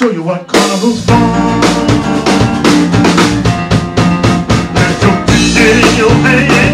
show you what carnival's for. Let your feet in your hands.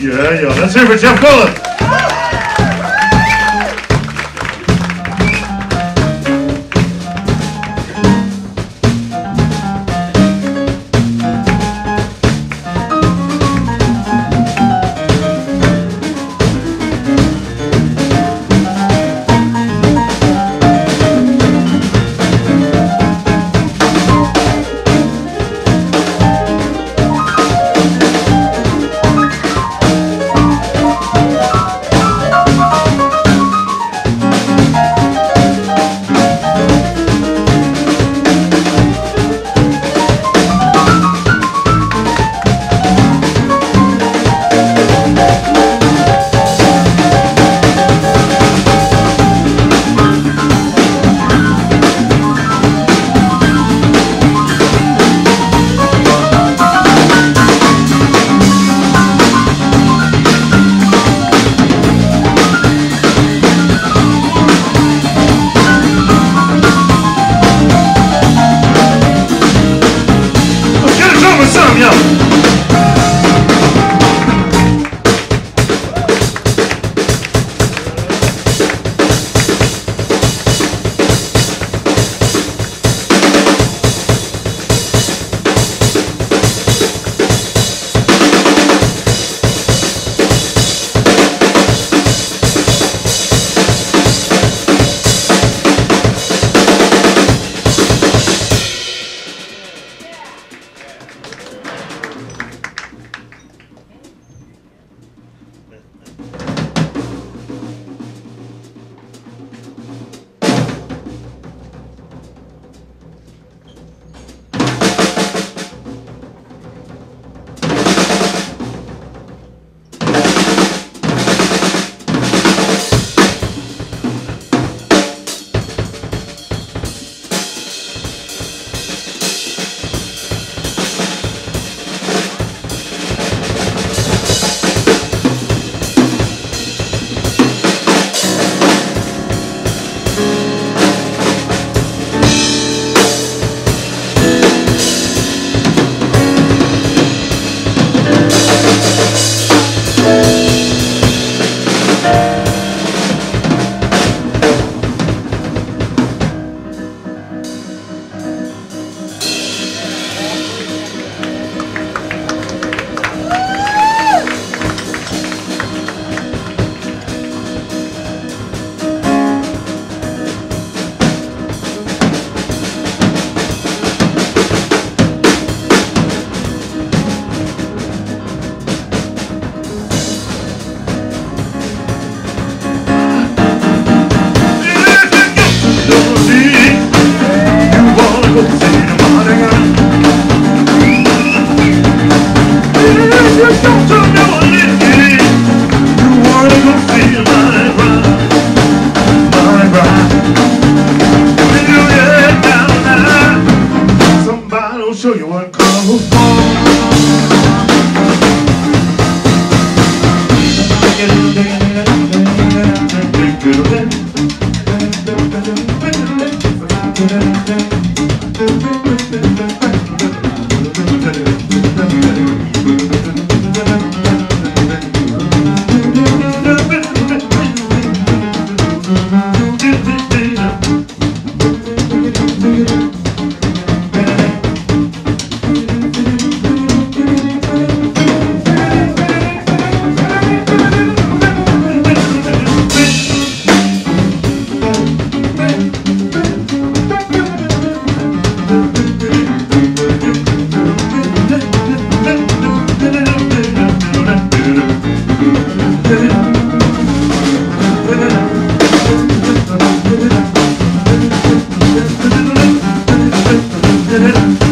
Yeah, yeah. Let's hear it for Jeff Golub. de.